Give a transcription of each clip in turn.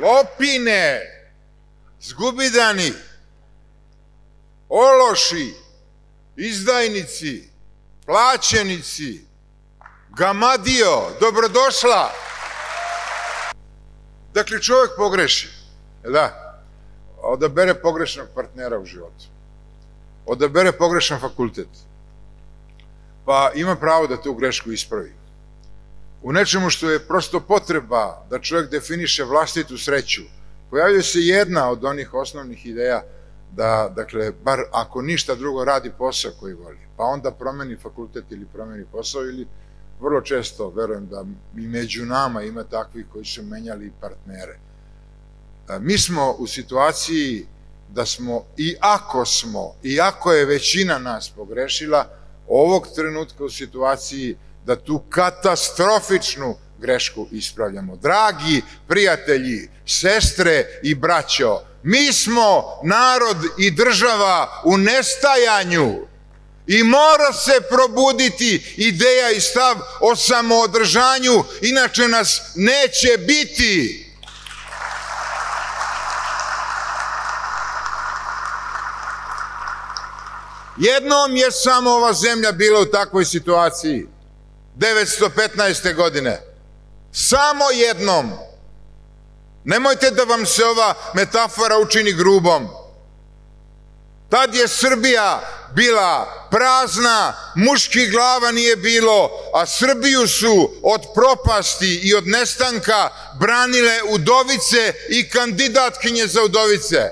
lopine, zgubidani, ološi, izdajnici, plaćenici, gamadio, dobrodošla. Dakle, čovjek pogreši, da, odabere pogrešnog partnera u životu, odabere pogrešan fakultet, pa ima pravo da tu grešku ispravi. U nečemu što je prosto potreba da čovjek definiše vlastitu sreću, pojavljuje se jedna od onih osnovnih ideja da, dakle, bar ako ništa drugo radi posao koji voli, pa onda promeni fakultet ili promeni posao ili vrlo često, verujem da i među nama ima takvi koji su menjali partnere. E, mi smo u situaciji da smo, i ako smo, i ako je većina nas pogrešila, ovog trenutka u situaciji da tu katastrofičnu grešku ispravljamo. Dragi prijatelji, sestre i braćo, mi smo narod i država u nestajanju i mora se probuditi ideja i stav o samoodržanju, inače nas neće biti. Jednom je samo ova zemlja bila u takvoj situaciji. 915. godine. Samo jednom. Nemojte da vam se ova metafora učini grubom. Tad je Srbija bila prazna, muških glava nije bilo, a Srbiju su od propasti i od nestanka branile udovice i kandidatkinje za udovice.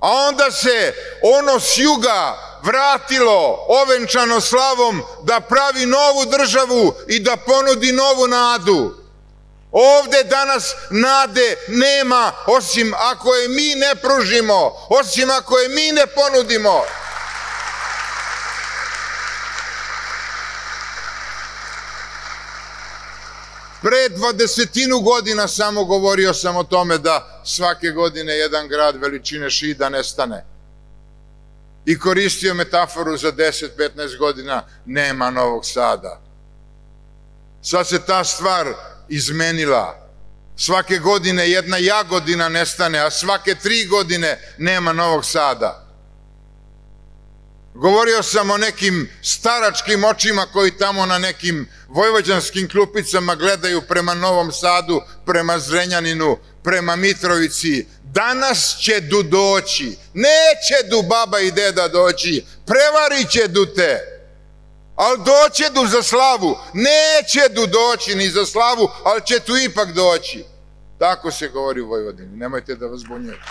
A onda se ono s juga vratilo ovenčano slavom da pravi novu državu i da ponudi novu nadu. Ovde danas nade nema osim ako je mi ne pružimo, osim ako je mi ne ponudimo. Pre dvadesetinu godina samo govorio sam o tome da svake godine jedan grad veličine Šida nestane. I koristio metaforu za 10-15 godina nema Novog Sada. Sad se ta stvar izmenila. Svake godine jedna jagodina nestane, a svake tri godine nema Novog Sada. Govorio sam o nekim staračkim očima koji tamo na nekim vojvođanskim klupicama gledaju prema Novom Sadu, prema Zrenjaninu, prema Mitrovici. Danas će du doći. Neće du baba i deda doći. Prevarit će du te. Ali doće du za slavu. Neće du doći ni za slavu, ali će tu ipak doći. Tako se govori u Vojvodini. Nemojte da vas bunjujete.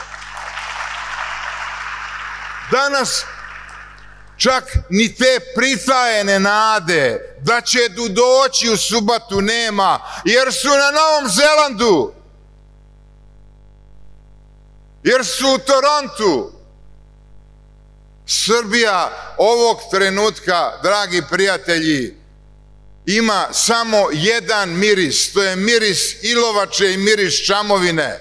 Danas čak ni te pritajene nade da će du doći u subatu nema, jer su na Novom Zelandu, jer su u Torontu. Srbija ovog trenutka, dragi prijatelji, ima samo jedan miris, to je miris ilovače i miris čamovine.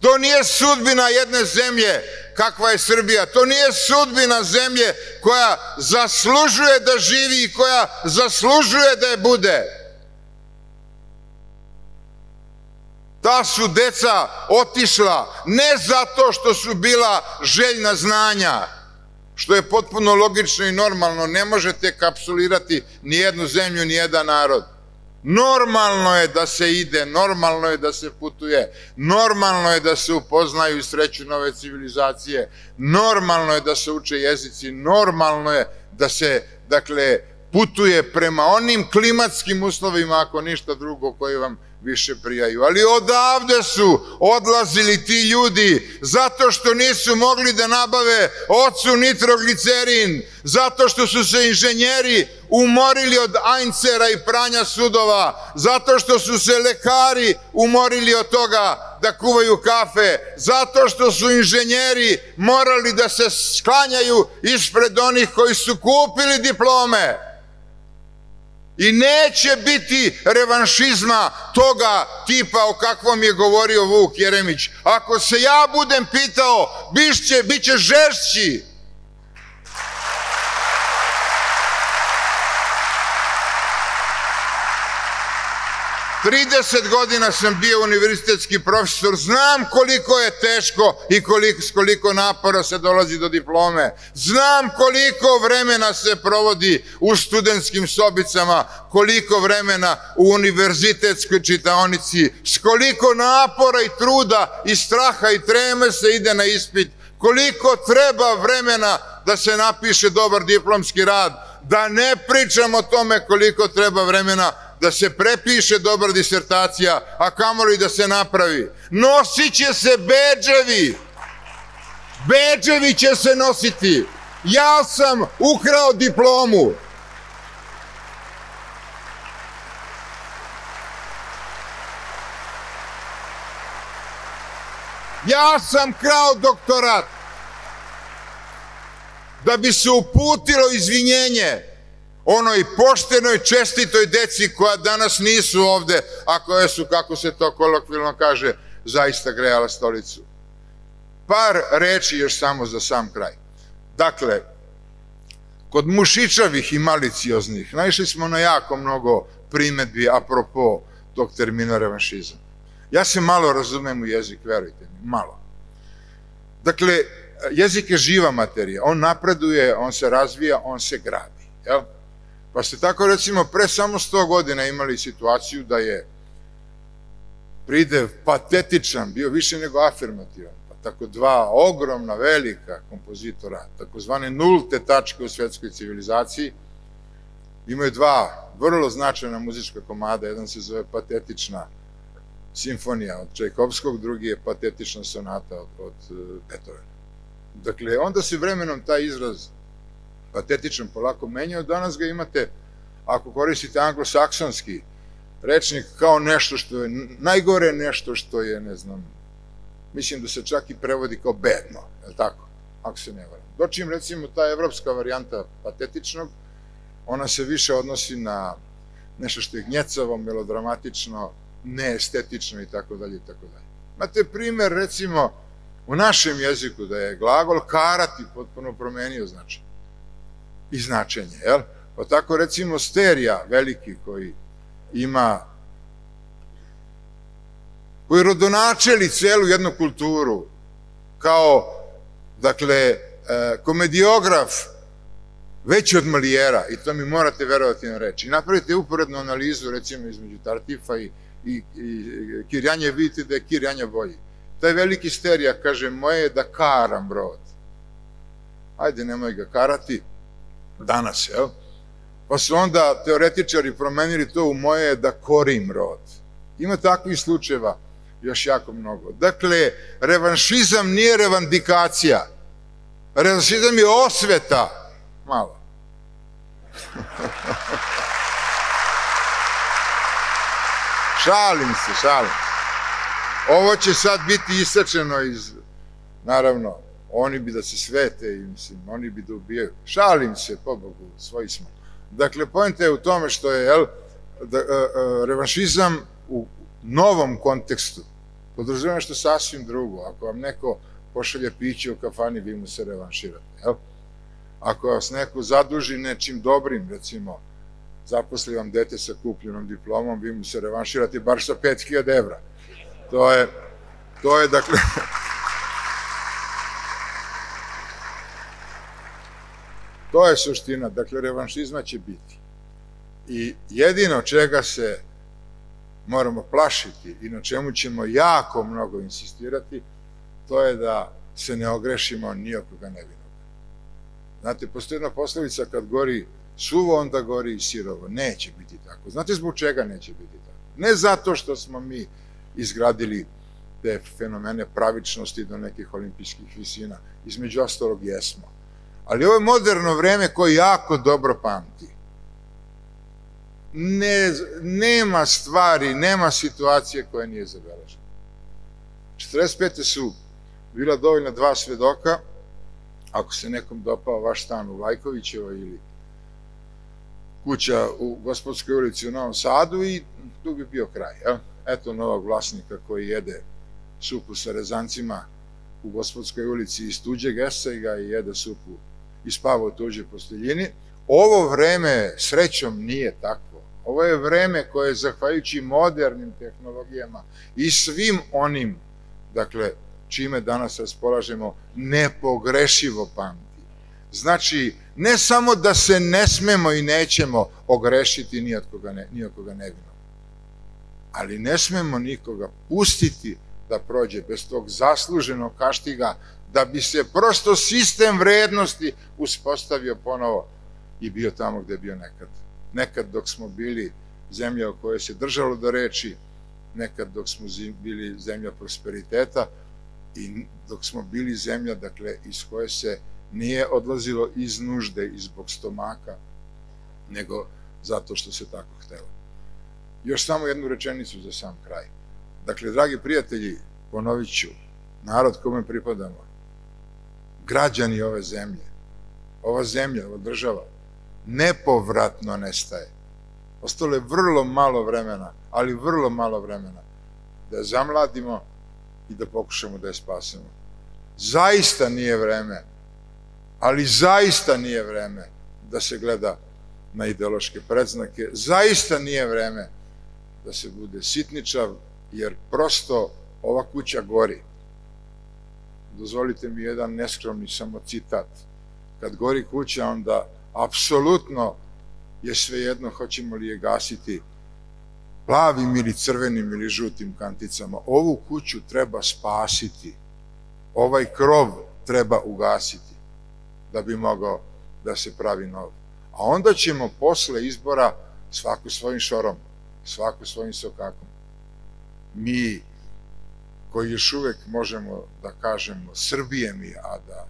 To nije sudbina jedne zemlje kakva je Srbija. To nije sudbina zemlje koja zaslužuje da živi i koja zaslužuje da je bude. Ta su deca otišla ne zato što su bila željna znanja, što je potpuno logično i normalno. Ne možete kapsulirati ni jednu zemlju, ni jedan narod. Normalno je da se ide, normalno je da se putuje, normalno je da se upoznaju i sreću nove civilizacije, normalno je da se uče jezici, normalno je da se, dakle, putuje prema onim klimatskim uslovima, ako ništa drugo, koji vam više prijaju. Ali odavde su odlazili ti ljudi zato što nisu mogli da nabave ocu nitroglicerin, zato što su se inženjeri umorili od ajncera i pranja sudova, zato što su se lekari umorili od toga da kuvaju kafe, zato što su inženjeri morali da se sklanjaju ispred onih koji su kupili diplome. I neće biti revanšizma toga tipa o kakvom je govorio Vuk Jeremić. Ako se ja budem pitao, biće, bit će žešći. 30 godina sam bio univerzitetski profesor, znam koliko je teško i koliko, s koliko napora se dolazi do diplome. Znam koliko vremena se provodi u studentskim sobicama, koliko vremena u univerzitetskoj čitaonici, s koliko napora i truda i straha i treme se ide na ispit, koliko treba vremena da se napiše dobar diplomski rad, da ne pričam o tome koliko treba vremena da se prepiše dobra disertacija, a kamoli da se napravi. Nosit će se beđevi. Beđevi će se nositi. Ja sam ukrao diplomu. Ja sam krao doktorat. Da bi se uputilo izvinjenje onoj poštenoj, čestitoj deci koja danas nisu ovde, a koje su, kako se to kolokvilno kaže, zaista grejala stolicu. Par reči još samo za sam kraj. Dakle, kod mušičavih i malicioznih naišli smo na jako mnogo primetbi apropo tog termina revanšizam. Ja se malo razumem u jezik, verujte mi, malo. Dakle, jezik je živa materija, on napreduje, on se razvija, on se gradi. Jel? Pa ste tako recimo pre samo 100 godina imali situaciju da je pridev patetičan bio više nego afirmativan. Pa tako dva ogromna, velika kompozitora, takozvane nulte tačke u svetskoj civilizaciji, imaju dva vrlo značajna muzička komada, jedan se zove patetična simfonija od Čajkovskog, drugi je patetična sonata od, od e, Beethovena. Dakle, onda se vremenom taj izraz patetičan polako menjao, danas ga imate, ako koristite anglosaksonski rečnik, kao nešto što je najgore, nešto što je, ne znam, mislim da se čak i prevodi kao bedno, je li tako? Ako se ne varam. Dočim, recimo, ta evropska varijanta patetičnog, ona se više odnosi na nešto što je gnjecavo, melodramatično, neestetično i tako dalje i tako dalje. Imate primer, recimo, u našem jeziku da je glagol karati potpuno promenio značaj i značenje, jel? Pa tako recimo sterija veliki koji ima koji rodonačeli celu jednu kulturu kao dakle e, komediograf veći od Malijera i to mi morate verovati na reči. Napravite uporednu analizu recimo između Tartifa i, i, i Kirjanje, vidite da je Kirjanja bolji. Taj veliki sterija kaže, moje je da karam brod. Ajde, nemoj ga karati, danas, jel? Pa su onda teoretičari promenili to u moje da korim rod. Ima takvih slučajeva još jako mnogo. Dakle, revanšizam nije revandikacija. Revanšizam je osveta. Malo. šalim se, šalim se. Ovo će sad biti isačeno iz, naravno, oni bi da se svete i mislim, oni bi da ubijaju. Šalim se, po Bogu, svoji smo. Dakle, pojenta je u tome što je jel, da, a, e, a, e, revanšizam u novom kontekstu podrazumeva što sasvim drugo. Ako vam neko pošalje piće u kafani, vi mu se revanširate. Jel? Ako vas neko zaduži nečim dobrim, recimo, zaposli vam dete sa kupljenom diplomom, vi mu se revanširate bar sa 5000 evra. To je, to je, dakle, To je suština. Dakle, revanšizma će biti. I jedino čega se moramo plašiti i na čemu ćemo jako mnogo insistirati, to je da se ne ogrešimo ni okoga nevinog. Znate, postoji jedna poslovica kad gori suvo, onda gori i sirovo. Neće biti tako. Znate zbog čega neće biti tako? Ne zato što smo mi izgradili te fenomene pravičnosti do nekih olimpijskih visina. Između ostalog jesmo. Ali ovo je moderno vreme koje jako dobro pamti. Ne, nema stvari, nema situacije koja nije zabeležena. 45. su bila dovoljna dva svedoka, ako se nekom dopao vaš stan u Lajkovićevo ili kuća u Gospodskoj ulici u Novom Sadu i tu bi bio kraj. Ja? Eto novog vlasnika koji jede supu sa rezancima u Gospodskoj ulici iz tuđeg esega i jede supu i spava u tuđoj posteljini. Ovo vreme srećom nije takvo. Ovo je vreme koje je zahvaljujući modernim tehnologijama i svim onim, dakle, čime danas raspolažemo, nepogrešivo pamti. Znači, ne samo da se ne smemo i nećemo ogrešiti ni od koga, ne, ni od ali ne smemo nikoga pustiti da prođe bez tog zasluženog kaštiga, da bi se prosto sistem vrednosti uspostavio ponovo i bio tamo gde je bio nekad. Nekad dok smo bili zemlja o kojoj se držalo do reči, nekad dok smo bili zemlja prosperiteta i dok smo bili zemlja, dakle, iz koje se nije odlazilo iz nužde i zbog stomaka, nego zato što se tako htelo. Još samo jednu rečenicu za sam kraj. Dakle, dragi prijatelji, ponovit ću, narod kome pripadamo, građani ove zemlje, ova zemlja, ova država, nepovratno nestaje. Ostalo je vrlo malo vremena, ali vrlo malo vremena, da zamladimo i da pokušamo da je spasemo. Zaista nije vreme ali zaista nije vreme da se gleda na ideološke predznake, zaista nije vreme da se bude sitničav, jer prosto ova kuća gori. Dozvolite mi jedan neskromni samo citat. Kad gori kuća, onda apsolutno je svejedno hoćemo li je gasiti plavim ili crvenim ili žutim kanticama. Ovu kuću treba spasiti. Ovaj krov treba ugasiti da bi mogao da se pravi nov. A onda ćemo posle izbora svako svojim šorom, svako svojim sokakom. Mi koji još uvek možemo da kažemo Srbije mi, a da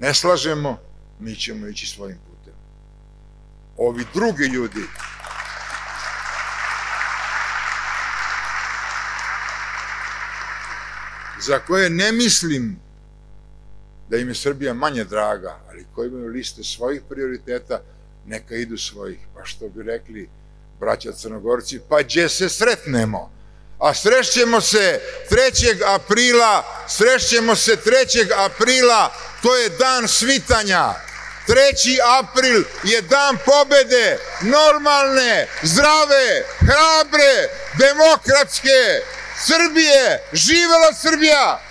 ne slažemo, mi ćemo ići svojim putem. Ovi drugi ljudi za koje ne mislim da im je Srbija manje draga, ali koji imaju liste svojih prioriteta, neka idu svojih. Pa što bi rekli braća Crnogorci, pa gdje se sretnemo? A srešćemo se 3. aprila, srešćemo se 3. aprila, to je dan svitanja. 3. april je dan pobede, normalne, zdrave, hrabre, demokratske Srbije. Živela Srbija!